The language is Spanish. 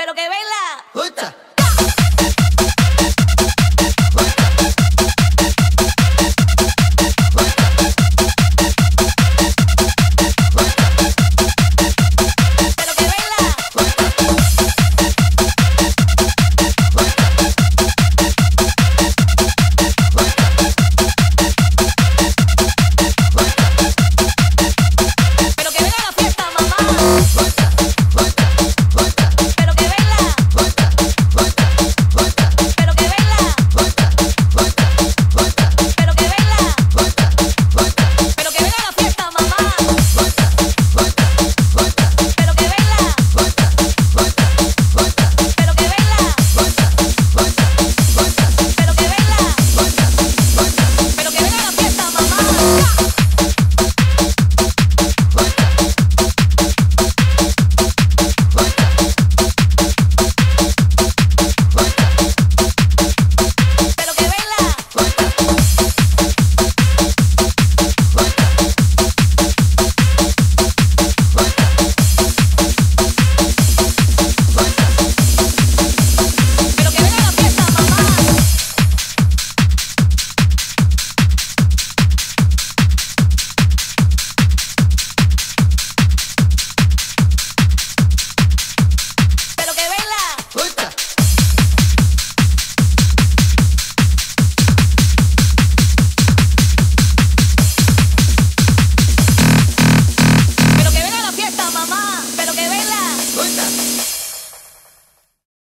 pero que baila.